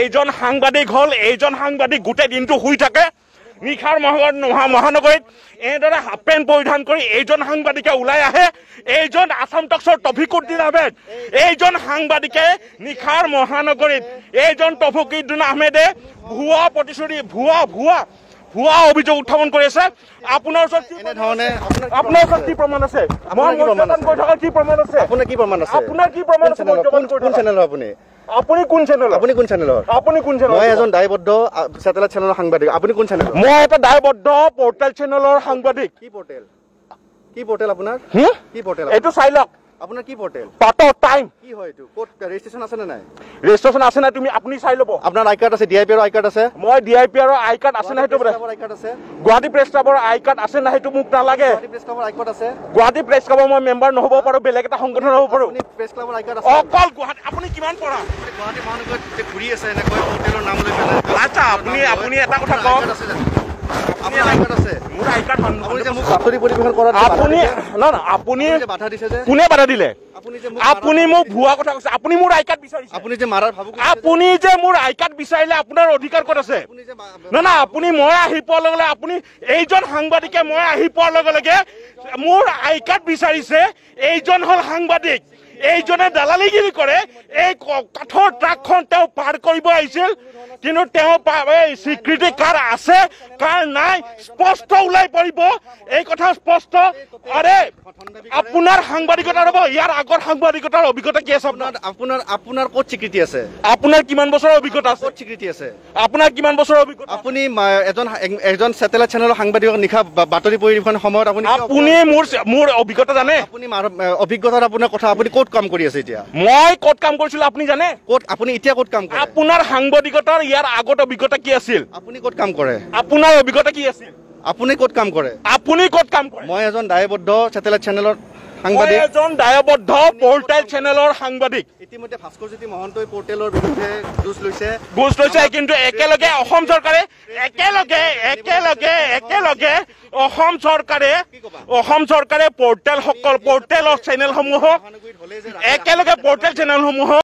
এইজন সাংবাদিক হ'ল এইজন সাংবাদিক গোটেই দিনটো শুই থাকে। নিশাৰ মহানগৰ মহা- মহানগৰীত এনেদৰে হাফ পেণ্ট পৰিধান কৰি এইজন সাংবাদিকে ওলাই আহে। এইজন আছাম টক্সৰ তফিকুদ্দিন আহমেদ। এইজন সাংবাদিকে নিশাৰ মহানগৰীত। এইজন তফিকুদ্দিন আহমেদে ভুৱা প্ৰতিশ্ৰুতি ভুৱা ভুৱা ভুৱা অভিযোগ উত্থাপন কৰি আছে। আপোনাৰ ওচৰত কি এনেধৰণে আপোনাৰ ওচৰত কি প্ৰমাণ আছে? মই কি প্ৰমাণ আছে? কৰি থকা কি প্ৰমাণ আছে? আপোনাৰ কি প্ৰমাণ আছে? আপোনাৰ কি প্ৰমাণ আছে? আপুনি? আপুনি কোন চেনেলৰ আপুনি কোন চেনেলৰ আপুনি কোন চেনেলৰ মই এজন দায়বদ্ধ চেটেলাইট চেনেলৰ সাংবাদিক। আপুনি কোন চেনেলৰ মই এটা দায়বদ্ধ পৰ্টেল চেনেলৰ সাংবাদিক। কি পৰ্টেল কি পৰ্টেল আপোনাৰ? কি পৰ্টেল এইটো চাই লওক। আপোনাৰ কি পৰ্টেল পাতৰ টাইম কি হয় এইটো ক'ত ৰেজিষ্ট্ৰেশ্যন আছে নে নাই ৰেজিষ্ট্ৰেশ্যন আছে নাই তুমি আপুনি চাই ল'ব আপোনাৰ আই কাৰ্ড আছে D I P I card আছে মই ডি আই পি আৰু আই কাৰ্ড আছে নাই সেইটো আই কাৰ্ড আছে গুৱাহাটী প্ৰেছ ক্লাবৰ আই কাৰ্ড আছে নাই সেইটো মোক নালাগে গুৱাহাটী প্ৰেছ ক্লাবৰ মই মেম্বাৰ নহ'ব পাৰোঁ বেলেগ এটা সংগঠন হ'ব পাৰোঁ আপুনি প্ৰেছ ক্লাবৰ আই কাৰ্ড আছে অকল গুৱাহাটী আপুনি কিমান পঢ়া গুৱাহাটী মহানগৰত ঘূৰি আছে এনেকৈ হোটেলৰ নাম লৈ পেলাই আচ্ছা, আপুনি- আপুনি এটা কথা কওক। আপোনাৰ আই কাৰ্ড আছে আপুনি আপুনি কোনে বাধা দিলে? আপুনি মোক ভুৱা কথা কৈছে। আপুনি মোৰ আই কাৰ্ড বিচাৰিছে। আপুনি যে মাৰাৰ ভাবুক আপুনি যে মোৰ আই কাৰ্ড বিচাৰিলে আপোনাৰ অধিকাৰ ক'ত আছে? নহয় নহয় আপুনি মই আহি পোৱাৰ লগে লগে আপুনি এইজন সাংবাদিকে মই আহি পোৱাৰ লগে লগে মোৰ আই কাৰ্ড বিচাৰিছে এইজন হ'ল সাংবাদিক। এইজনে দালালিগিৰি কৰে। এই কাঠৰ ট্ৰাকখন তেওঁ পাৰ কৰিব আহিছিল। কিন্তু তেওঁ এই স্বীকৃতি কাৰ আছে কাৰ নাই স্পষ্ট ওলাই পৰিব। এই কথা স্পষ্ট। আৰে আপোনাৰ সাংবাদিকতা ৰ'ব ইয়াৰ আগৰ সাংবাদিকতাৰ অভিজ্ঞতা কি আছে আপোনাৰ? আপোনাৰ আপোনাৰ ক'ত স্বীকৃতি আছে? আপোনাৰ কিমান বছৰৰ অভিজ্ঞতা আছে? ক'ত স্বীকৃতি আছে? আপোনাৰ কিমান বছৰৰ অভিজ্ঞতা? আপুনি এজন এজন চেটেলাইট চেনেলৰ সাংবাদিকক নিশা বাতৰি পৰিৱেশন সময়ত আপুনি আপুনি মোৰ মোৰ অভিজ্ঞতা জানে? আপুনি অভিজ্ঞতাৰ আপোনাৰ কথা আপুনি ক'ত কাম কৰি আছে এতিয়া? মই ক'ত কাম কৰিছিলো আপুনি জানে? ক'ত আপুনি এতিয়া ক'ত কাম কৰে? আপোনাৰ সাংবাদিকতাৰ ইয়াৰ আগত অভিজ্ঞতা কি আছিল? আপুনি ক'ত কাম কৰে? আপোনাৰ অভিজ্ঞতা কি আছিল? আপুনি ক'ত কাম কৰে? আপুনি ক'ত কাম কৰে? মই এজন দায়বদ্ধ চেটেলাইট চেনেলৰ মই সাংবাদিক এজন দায়বদ্ধ পৰ্টেল চেনেলৰ সাংবাদিক। ইতিমধ্যে ভাস্কৰজ্যোতি মহন্তই পৰ্টেলৰ বিৰুদ্ধে যুঁজ লৈছে। বুজ লৈছে কিন্তু একেলগে অসম চৰকাৰে একেলগে একেলগে একেলগে অসম চৰকাৰে অসম চৰকাৰে পৰ্টেল সকল পৰ্টেলৰ চেনেলসমূহক একেলগে পৰ্টেল চেনেলসমূহক